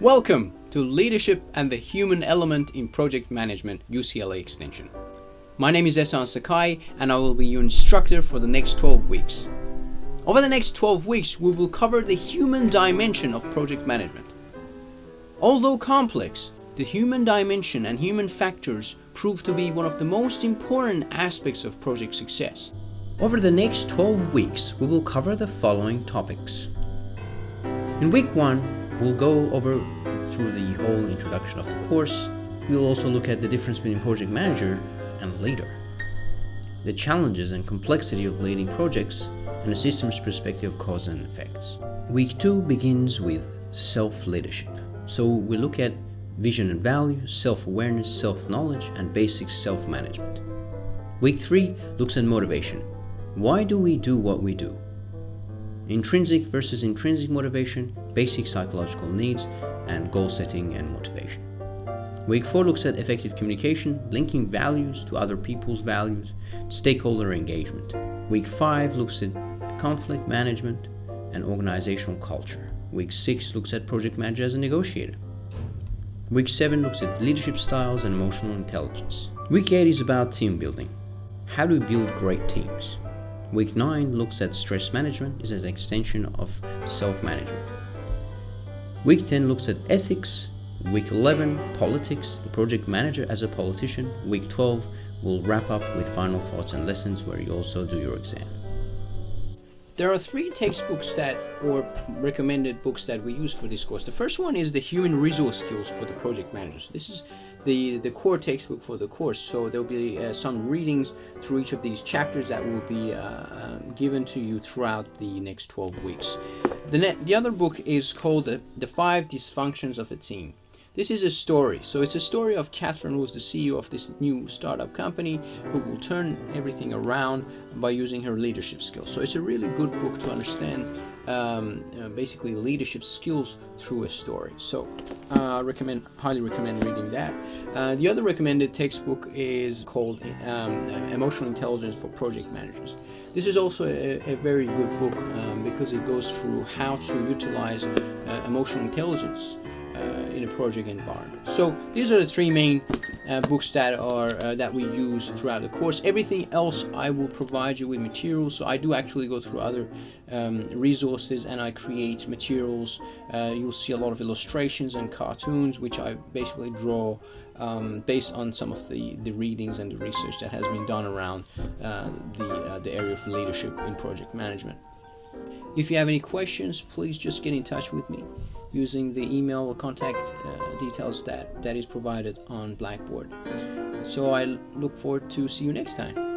Welcome to Leadership and the Human Element in Project Management, UCLA Extension. My name is Ehssan Sakhaee and I will be your instructor for the next 12 weeks. Over the next 12 weeks, we will cover the human dimension of project management. Although complex, the human dimension and human factors prove to be one of the most important aspects of project success. Over the next 12 weeks, we will cover the following topics. In week 1, we'll go over through the whole introduction of the course. We'll also look at the difference between project manager and leader, the challenges and complexity of leading projects, and a systems perspective of cause and effects. Week 2 begins with self leadership. So we look at vision and value, self awareness, self knowledge, and basic self management. Week 3 looks at motivation. Why do we do what we do? Intrinsic versus intrinsic motivation, basic psychological needs, and goal setting and motivation. Week 4 looks at effective communication, linking values to other people's values, stakeholder engagement. Week 5 looks at conflict management and organizational culture. Week 6 looks at project manager as a negotiator. Week 7 looks at leadership styles and emotional intelligence. Week 8 is about team building. How to build great teams. Week 9 looks at stress management is an extension of self-management. Week 10 looks at ethics. Week 11, politics, the project manager as a politician. Week 12 will wrap up with final thoughts and lessons where you also do your exam. There are three textbooks that, or recommended books that we use for this course. The first one is the Human Resource Skills for the Project Managers. This is the, the core textbook for the course. So there'll be uh, some readings through each of these chapters that will be uh, um, given to you throughout the next 12 weeks. The, the other book is called the, the Five Dysfunctions of a Team. This is a story. So it's a story of Catherine, who's the CEO of this new startup company, who will turn everything around by using her leadership skills. So it's a really good book to understand um, uh, basically leadership skills through a story. So I uh, recommend, highly recommend reading that. Uh, the other recommended textbook is called um, Emotional Intelligence for Project Managers. This is also a, a very good book um, because it goes through how to utilize uh, emotional intelligence in a project environment. So these are the three main uh, books that are uh, that we use throughout the course. Everything else I will provide you with materials. So I do actually go through other um, resources and I create materials. Uh, you'll see a lot of illustrations and cartoons, which I basically draw um, based on some of the, the readings and the research that has been done around uh, the, uh, the area of leadership in project management. If you have any questions, please just get in touch with me using the email or contact uh, details that, that is provided on Blackboard. So I look forward to see you next time.